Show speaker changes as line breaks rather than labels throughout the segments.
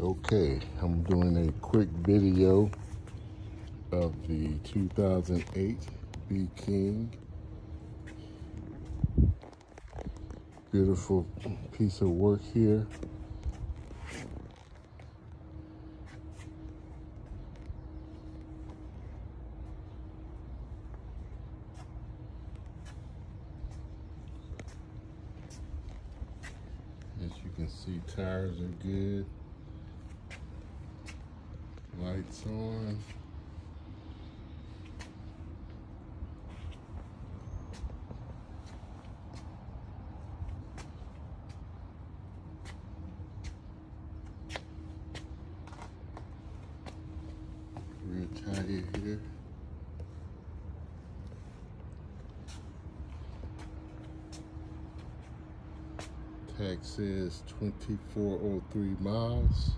Okay, I'm doing a quick video of the 2008 B King. Beautiful piece of work here. As you can see, tires are good. Lights on. Rear tire here. Tag says 2403 miles.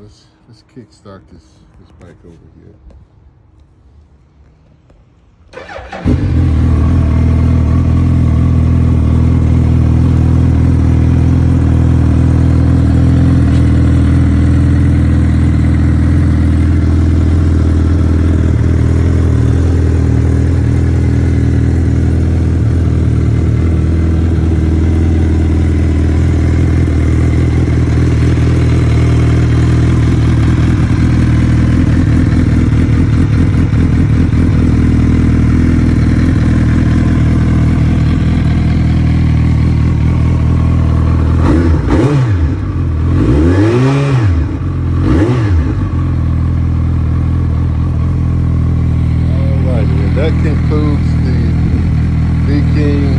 Let's let's kickstart this this bike over here. that concludes the B King